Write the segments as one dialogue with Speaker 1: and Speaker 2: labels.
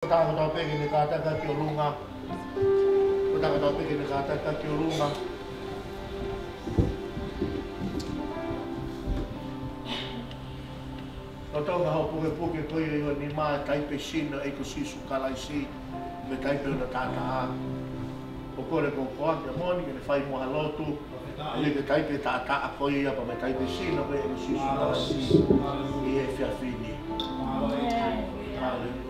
Speaker 1: Tako tau peke ni kātaka ki o runga. Ko tako tau peke ni kātaka ki o runga. No tonga hau puke puke koe i o ni maa taipe sina e ko sisu kalai si me taipe o na tāta a. O kore ko koa ki a moni ke ne whai moha lotu. Ile ke taipe tāta a koe i apa me taipe sina me e ko sisu kalai si. I e fia fini. Hallelujah.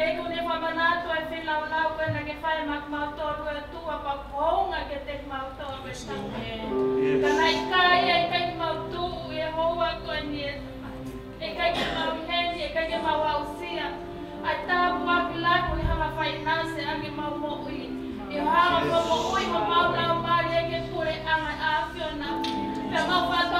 Speaker 2: E kone pamanato e fei lau lau ko na ke fai mak mau toru e tua pa kohonga ke te mau toru e tange.
Speaker 1: Yes.
Speaker 2: Kana i kai e kai mau tu e hoa ko ni e e kai ke mau heni e kai ke mau ausia. Ai tā mua ki laku i hanga whai nase a ke mau mo ui. I hanga mo mo ui mo mau lau mari e ke kure anga a whiona. Pe mau whatoa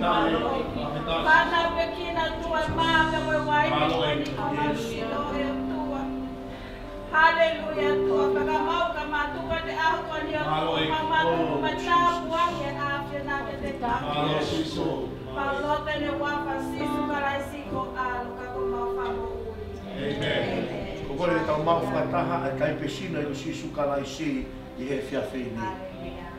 Speaker 2: Bwana pekee najua mama wewaimaiiloyotua haleluya tua kakamauka matuvade ahukoniyoamatumachapu wange afya navedeta palotene wapa sisu karaisiko alo kakomaufamouuli
Speaker 1: Amen. Kokore tau mau whakataha a taipesina i sisu karaisi i he fiafeini. Amen.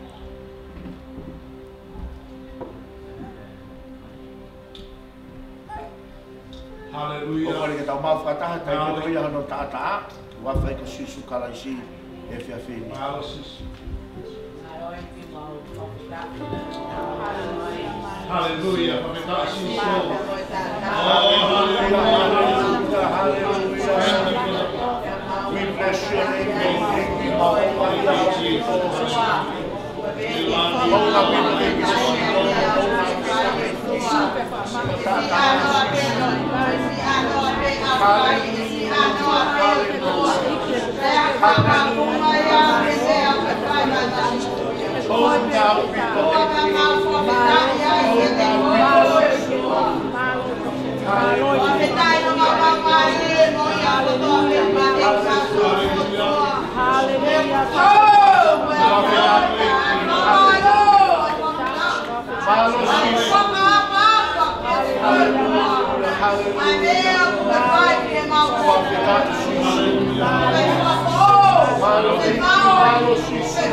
Speaker 2: Haleluya.
Speaker 1: Ko
Speaker 3: Hallelujah.
Speaker 1: kore ke tau mau whakataha kai kore ia hano tātaa. Wa whai ko sisu kalai si he fia whini. We bless your name. Thank you, Lord. You, Jesus. Hold up in Jesus. Hold down Carlos X.